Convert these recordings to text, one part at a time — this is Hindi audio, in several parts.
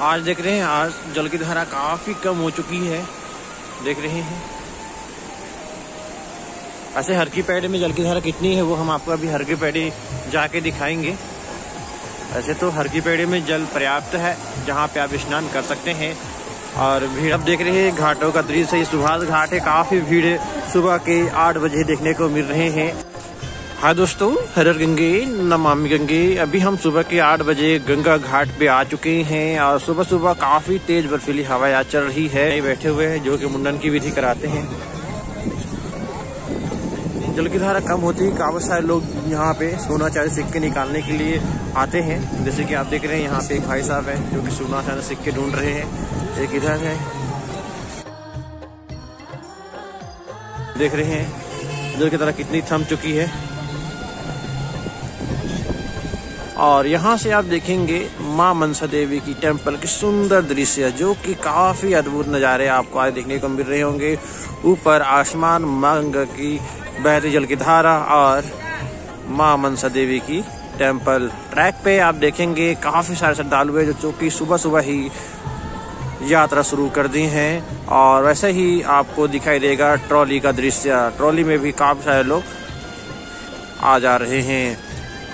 आज देख रहे हैं, आज जल की धारा काफ़ी कम हो चुकी है। देख रहे हैं। ऐसे हर की पैड़ी में जल की धारा कितनी है, वो हम आपको अभी हर की पैड़ी जाके दिखाएँगे। ऐसे तो हर की पैड़ी में जल पर्याप्त है, जहाँ पे आप स्नान कर सकते हैं। और भीड़ अब देख रहे हैं, घाटों का दृश्य, सुभाष घाट है, काफ़ी भीड़ सुबह के आठ बजे देखने को मिल रहे हैं। हाँ दोस्तों, हरर गंगे, नमामि गंगे। अभी हम सुबह के आठ बजे गंगा घाट पे आ चुके हैं और सुबह सुबह काफ़ी तेज बर्फीली हवा चल रही है। बैठे हुए हैं, जो कि मुंडन की विधि कराते हैं। जल की धारा कम होती है, काफ़ी सारे लोग यहाँ पे सोना चांदी सिक्के निकालने के लिए आते हैं। जैसे कि आप देख रहे हैं, यहाँ पे एक भाई साहब है, जो कि सोना चांदी सिक्के ढूंढ रहे हैं। एक इधर है। देख रहे हैं जल की धारा कितनी थम चुकी है। और यहाँ से आप देखेंगे माँ मनसा देवी की टेंपल की सुंदर दृश्य, जो कि काफ़ी अद्भुत नज़ारे आपको आज देखने को मिल रहे होंगे। ऊपर आसमान माँ गंगा की बहती जल की धारा और माँ मनसा देवी की टेंपल ट्रैक पे आप देखेंगे काफ़ी सारे श्रद्धालु हैं, जो चूँकि सुबह सुबह ही यात्रा शुरू कर दी हैं। और वैसे ही आपको दिखाई देगा ट्रॉली का दृश्य। ट्रॉली में भी काफ़ी सारे लोग आ जा रहे हैं।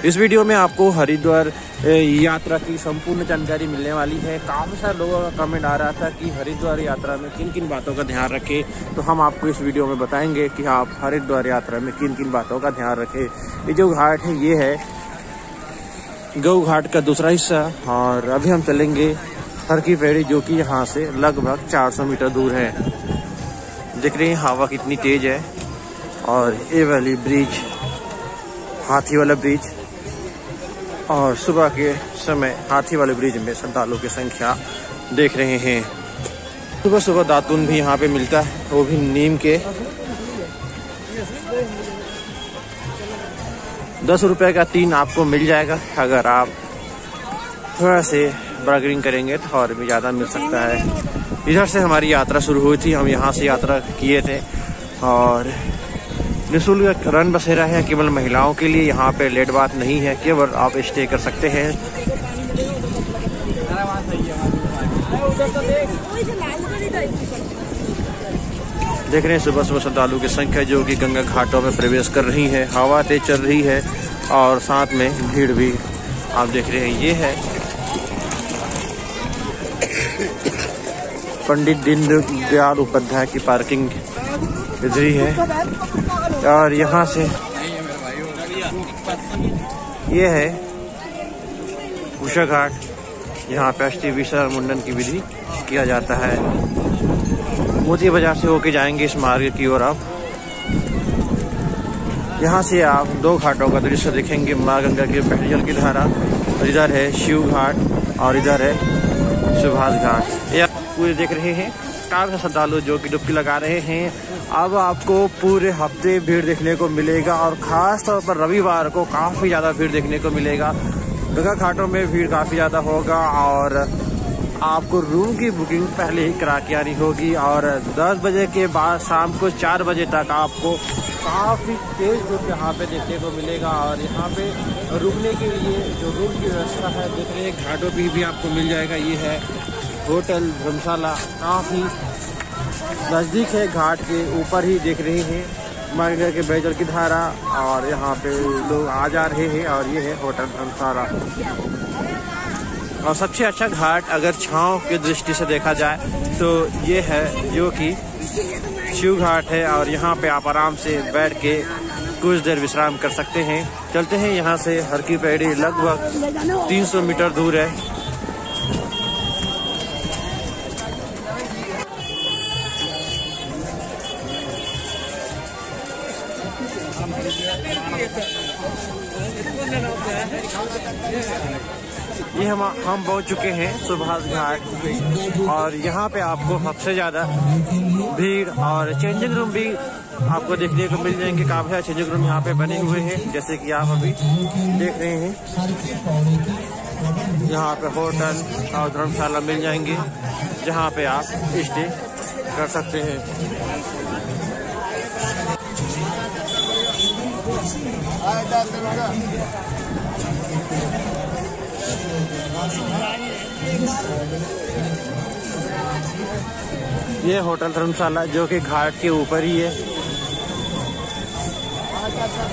इस वीडियो में आपको हरिद्वार यात्रा की संपूर्ण जानकारी मिलने वाली है। काफ़ी सारे लोगों का कमेंट आ रहा था कि हरिद्वार यात्रा में किन किन बातों का ध्यान रखें। तो हम आपको इस वीडियो में बताएँगे कि आप हरिद्वार यात्रा में किन किन बातों का ध्यान रखें। ये जो घाट है, ये है गौ घाट का दूसरा हिस्सा। और अभी हम चलेंगे हर की पेड़ी जो कि यहाँ से लगभग 400 मीटर दूर है। देख रहे हैं, हवा कितनी तेज है। और ये वाली ब्रिज, हाथी वाला ब्रिज और सुबह के समय हाथी वाले ब्रिज में श्रद्धालुओं की संख्या देख रहे हैं। सुबह सुबह दातुन भी यहाँ पे मिलता है, वो भी नीम के। दस रुपए का तीन आपको मिल जाएगा, अगर आप थोड़ा से बार्गेनिंग करेंगे तो और भी ज़्यादा मिल सकता है। इधर से हमारी यात्रा शुरू हुई थी, हम यहाँ से यात्रा किए थे और निःशुल्क रन बसेरा है केवल महिलाओं के लिए। यहाँ पे लेट बात नहीं है, केवल आप स्टे कर सकते हैं। देख रहे हैं सुबह सुबह श्रद्धालु की संख्या जो कि गंगा घाटों में प्रवेश कर रही है। हवा तेज चल रही है और साथ में भीड़ भी आप देख रहे हैं। ये है पंडित दीनदयाल उपाध्याय की पार्किंग इधर ही है। और यहाँ से ये है उषा घाट यहाँ पे अष्टी विसर्जन मुंडन की विधि किया जाता है। मोती बाज़ार से होके जाएँगे इस मार्ग की ओर आप। यहाँ से आप दो घाटों का दृश्य देखेंगे। माँ गंगा के बहरी जल की धारा और इधर है शिव घाट और इधर है सुभाष घाट। ये आप पूरे देख रहे हैं। काफ़ी श्रद्धालु जो कि डुबकी लगा रहे हैं। अब आपको पूरे हफ़्ते भीड़ देखने को मिलेगा और खास तौर पर रविवार को काफ़ी ज़्यादा भीड़ देखने को मिलेगा। गंगा घाटों में भीड़ काफ़ी ज़्यादा होगा और आपको रूम की बुकिंग पहले ही करा के आनी होगी और 10 बजे के बाद शाम को 4 बजे तक आपको काफ़ी तेज धूप यहाँ पे देखने को मिलेगा और यहाँ पे रुकने के लिए जो रूम की व्यवस्था है देख रहे घाटों पर भी आपको मिल जाएगा, ये है होटल, धर्मशाला काफ़ी नज़दीक है, घाट के ऊपर ही देख रहे हैं। मांगर के बैजल की धारा और यहाँ पे लोग आ जा रहे हैं और ये है होटल, धर्मशाला। और सबसे अच्छा घाट अगर छाँव की दृष्टि से देखा जाए तो ये है जो कि शिव घाट है और यहाँ पे आप आराम से बैठ के कुछ देर विश्राम कर सकते हैं। चलते हैं यहाँ से, हर की पैड़ी लगभग 300 मीटर दूर है। ये हम हम पहुँच चुके हैं सुभाष घाट। और यहाँ पे आपको सबसे ज़्यादा भीड़ और चेंजिंग रूम भी आपको देखने को मिल जाएँगे। काफ़ी सारे चेंजिंग रूम यहाँ पे बने हुए हैं, जैसे कि आप अभी देख रहे हैं। यहाँ पे होटल और धर्मशाला मिल जाएँगे, जहाँ पे आप स्टे कर सकते हैं। ये होटल धर्मशाला जो कि घाट के ऊपर ही है।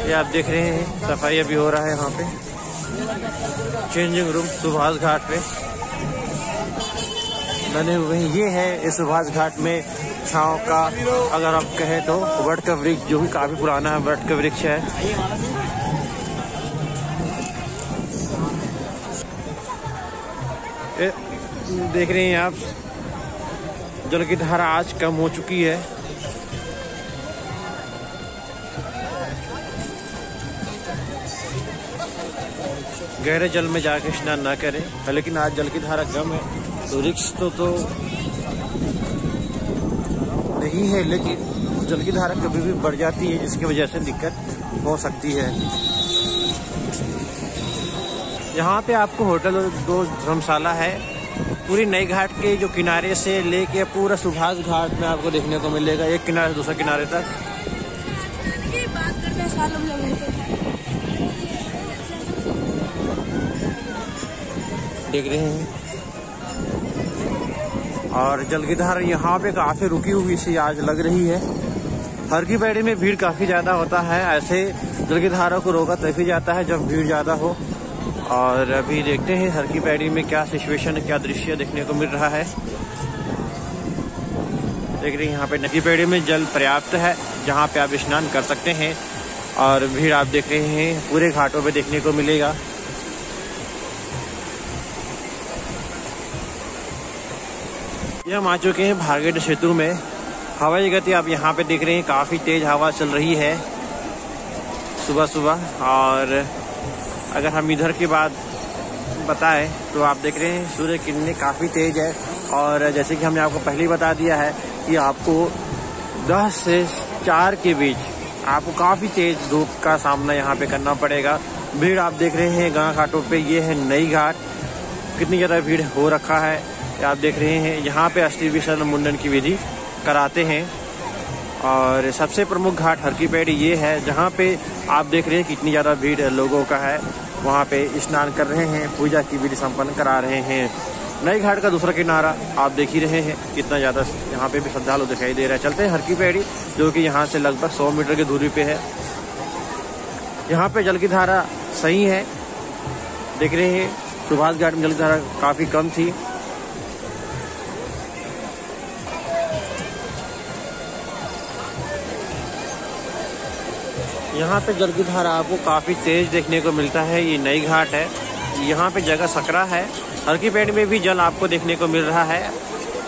ये आप देख रहे हैं, सफ़ाई अभी हो रहा है यहाँ पे। चेंजिंग रूम सुभाष घाट पे। बने हुए ये है इस सुभाष घाट में छाव का अगर आप कहें तो वट का वृक्ष जो भी काफ़ी पुराना है वट का वृक्ष है। ए, देख रहे हैं आप जल की धारा आज कम हो चुकी है। गहरे जल में जाके स्नान ना करें लेकिन आज जल की धारा कम है। तो रिक्स तो तो नहीं है, लेकिन जल की धारा कभी भी बढ़ जाती है, जिसकी वजह से दिक्कत हो सकती है। यहाँ पे आपको होटल दो धर्मशाला है। पूरी नई घाट के जो किनारे से लेके पूरा सुभाष घाट में आपको देखने को मिलेगा। एक किनारे, दूसरे किनारे तक। देख रहे हैं। और जल की धार यहाँ पे काफ़ी रुकी हुई सी आज लग रही है। हर की पैड़ी में भीड़ काफ़ी ज़्यादा होता है, ऐसे जल की धारा को रोका तभी जाता है जब भीड़ ज़्यादा हो। और अभी देखते हैं हर की पैड़ी में क्या सिचुएशन, क्या दृश्य देखने को मिल रहा है। देख रहे हैं यहाँ पे नदी पेड़ी में जल पर्याप्त है, जहाँ पे आप स्नान कर सकते हैं। और भीड़ आप देख रहे हैं, पूरे घाटों पे देखने को मिलेगा। ये हम आ चुके हैं भागेट सेतु में। हवाई गति आप यहाँ पे देख रहे हैं, काफ़ी तेज़ हवा चल रही है। सुबह सुबह, और अगर हम इधर की बात बताएँ तो आप देख रहे हैं सूर्य किरणें काफ़ी तेज़ है, और जैसे कि हमने आपको पहले बता दिया है कि आपको 10 से 4 के बीच आपको काफ़ी तेज़ धूप का सामना यहाँ पे करना पड़ेगा। भीड़ आप देख रहे हैं, गाँव घाटों पे ये है नई घाट। कितनी ज़्यादा भीड़ हो रखा है। आप देख रहे हैं, यहाँ पे अस्थि विसर्जन मुंडन की विधि कराते हैं। और सबसे प्रमुख घाट हरकी पेड़ी ये है, जहाँ पे आप देख रहे हैं कितनी ज़्यादा भीड़ लोगों का है। वहाँ पे स्नान कर रहे हैं, पूजा की विधि संपन्न करा रहे हैं। नई घाट का दूसरा किनारा आप देख ही रहे हैं, कितना ज़्यादा यहाँ पे भी श्रद्धालु दिखाई दे रहा है। चलते हैं हरकी पेड़ी जो कि यहाँ से लगभग 100 मीटर की दूरी पे है। यहाँ पे जल की धारा सही है। देख रहे हैं, सुभाष घाट में जल की धारा काफ़ी कम थी। यहाँ पे जल की धारा आपको काफ़ी तेज देखने को मिलता है, ये नई घाट है। यहाँ पे जगह सकरा है, हल्की पेड़ में भी जल आपको देखने को मिल रहा है।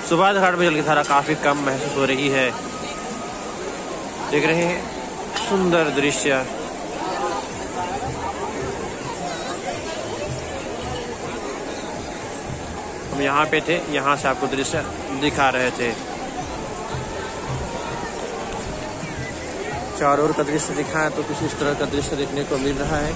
सुबह घाट में जल की धारा काफ़ी कम महसूस हो रही है। देख रहे हैं, सुंदर दृश्य। हम यहाँ पे थे, यहाँ से आपको दृश्य दिखा रहे थे। चारों ओर का दृश्य दिखाएँ तो कुछ इस तरह का दृश्य देखने को मिल रहा है।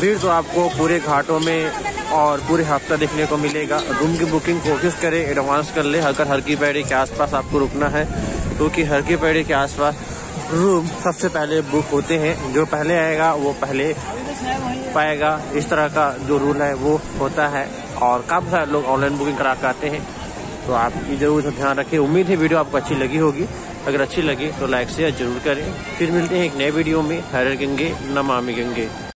भीड़ तो आपको पूरे घाटों में और पूरे हफ़्ता देखने को मिलेगा। रूम की बुकिंग कोशिश करें एडवांस कर ले। अगर हर की पैड़ी के आसपास आपको रुकना है, क्योंकि तो हर की पैड़ी के आसपास रूम सबसे पहले बुक होते हैं। जो पहले आएगा, वो पहले पाएगा। इस तरह का जो रूल है, वो होता है। और काफ़ी सारे लोग ऑनलाइन बुकिंग करा के आते हैं। तो आप ये ज़रूर ध्यान रखें। उम्मीद है वीडियो आपको अच्छी लगी होगी। अगर अच्छी लगी तो लाइक शेयर ज़रूर करें। फिर मिलते हैं एक नए वीडियो में। हर गंगे, नमामि गंगे।